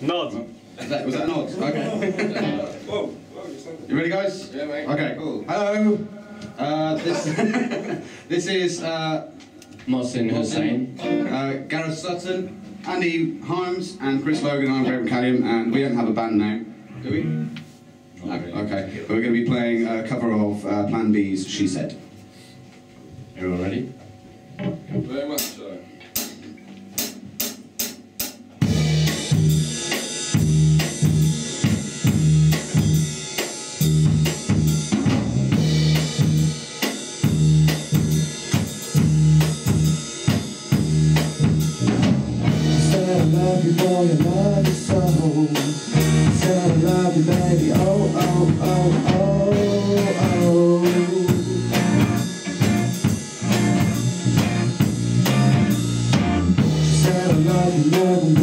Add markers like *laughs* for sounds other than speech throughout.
Nod. That, was that nods? Okay. Whoa. *laughs* You ready, guys? Yeah, mate. Okay, cool. Hello. Uh, this *laughs* this is uh, Mousen Hussain. uh, Gareth Sutton, Andy Holmes, and Chris Logan. I'm Greg McCalium, and we don't have a band name, do we? No. Okay. But we're going to be playing a cover of uh, Plan B's "She Said." Everyone ready? Very much more than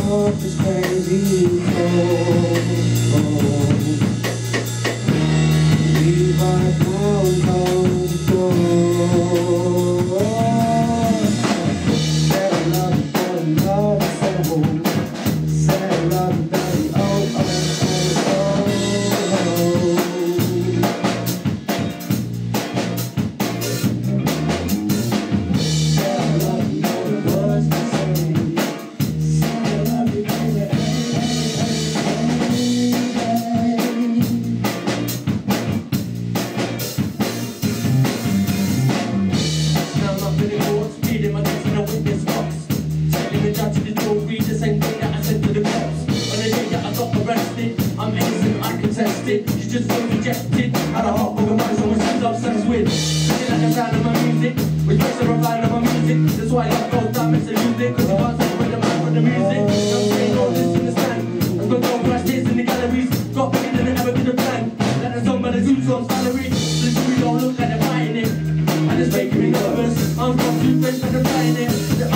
love is crazy, oh, I had a heart full of money, someone she's obsessed with. She like the sound of my music, which makes her a fan of my music. That's why I love gold diamonds and music, cause you can't separate the man from the music. I'm saying all this in the stand. I've got gold rush tears in the galleries. Got paid and I never could have planned. Like the song by the Zeus on salary. The jury don't look like they're buying it. And it's making me nervous. I'm friends and I'm buying it.